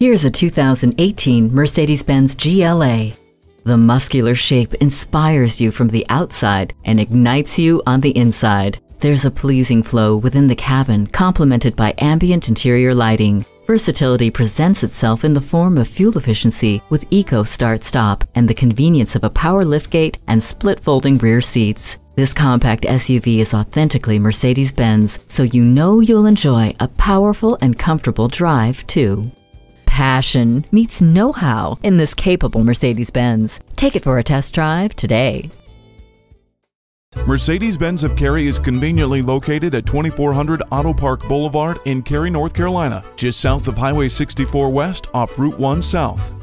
Here's a 2018 Mercedes-Benz GLA. The muscular shape inspires you from the outside and ignites you on the inside. There's a pleasing flow within the cabin, complemented by ambient interior lighting. Versatility presents itself in the form of fuel efficiency with Eco Start Stop and the convenience of a power liftgate and split folding rear seats. This compact SUV is authentically Mercedes-Benz, so you know you'll enjoy a powerful and comfortable drive too. Passion meets know-how in this capable Mercedes-Benz. Take it for a test drive today. Mercedes-Benz of Cary is conveniently located at 2400 Auto Park Boulevard in Cary, North Carolina, just south of Highway 64 West off Route 1 South.